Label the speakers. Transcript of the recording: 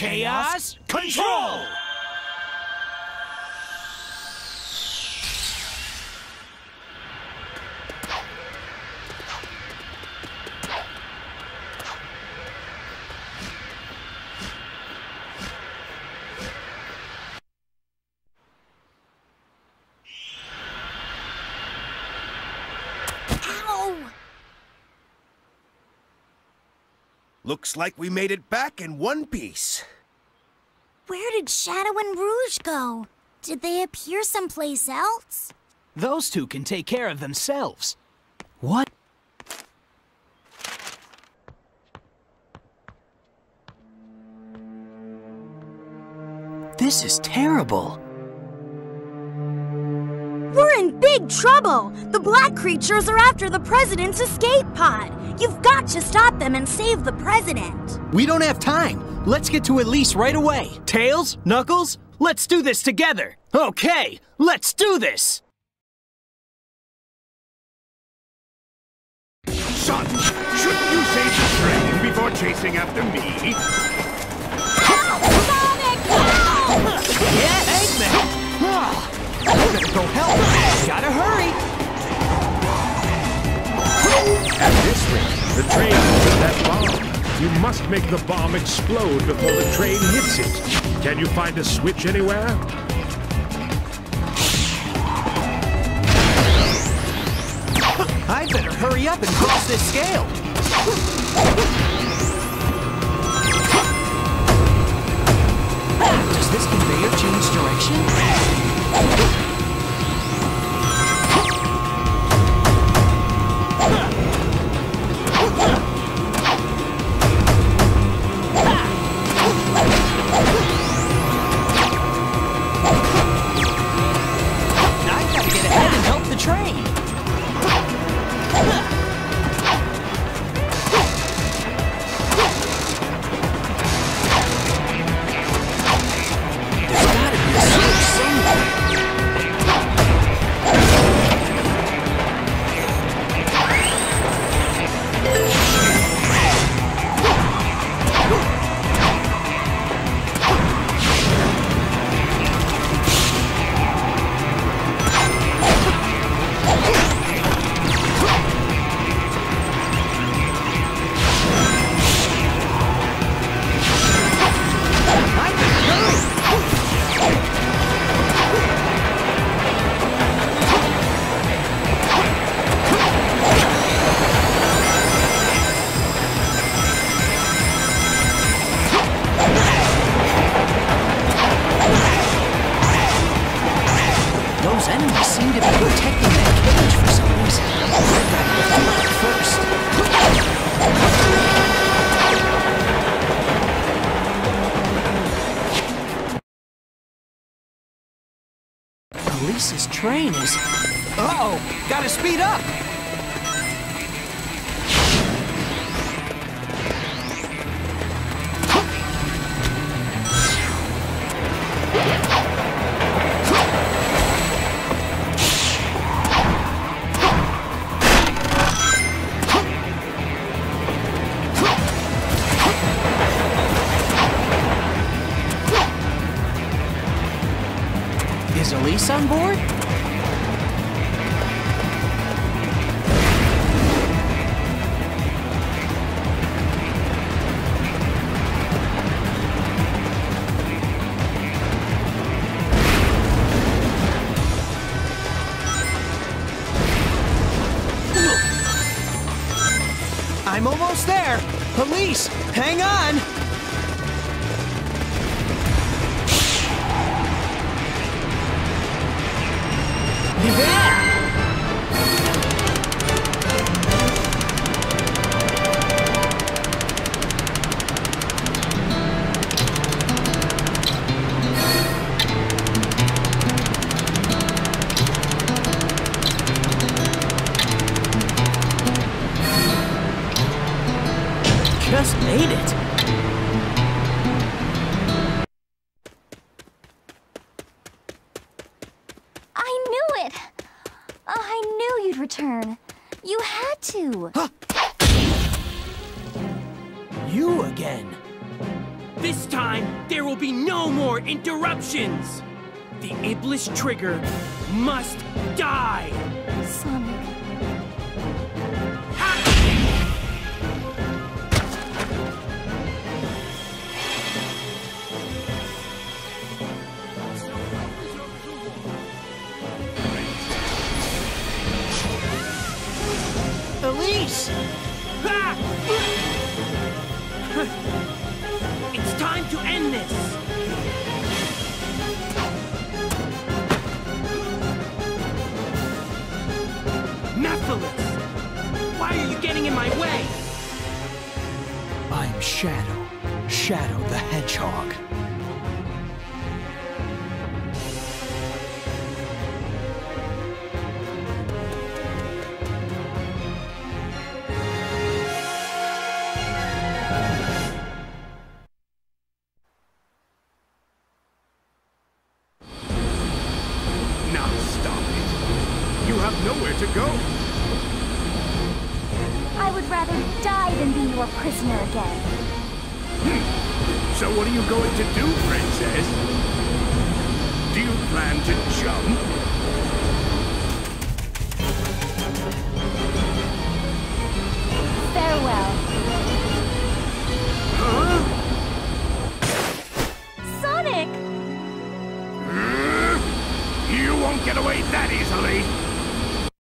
Speaker 1: Chaos Control!
Speaker 2: Looks like we made it back in one piece.
Speaker 3: Where did Shadow and Rouge go? Did they appear someplace else?
Speaker 1: Those two can take care of themselves. What? This is terrible.
Speaker 3: Big trouble! The black creatures are after the president's escape pod! You've got to stop them and save the president!
Speaker 1: We don't have time. Let's get to Elise right away. Tails, Knuckles, let's do this together. Okay, let's do this.
Speaker 4: Son, shouldn't you save the train before chasing after me? The train hit that bomb. You must make the bomb explode before the train hits it. Can you find a switch anywhere?
Speaker 1: I better hurry up and cross this scale. Enemies seem to be protecting that cage for some reason. First. Elise's train is... Uh-oh! Gotta speed up! Is Elise on board? I'm almost there. Elise, hang on. Just made it.
Speaker 3: I knew it! Oh, I knew you'd return. You had to.
Speaker 1: You again.
Speaker 5: This time, there will be no more interruptions! The Iblis Trigger must die!
Speaker 6: Sonic.
Speaker 1: Elise!
Speaker 5: It's time to end this! Mephiles! Why are you getting in my way?
Speaker 1: I'm Shadow. Shadow the Hedgehog.
Speaker 4: To go.
Speaker 6: I would rather die than be your prisoner again. Hmm.
Speaker 4: So what are you going to do, princess? Do you plan to jump?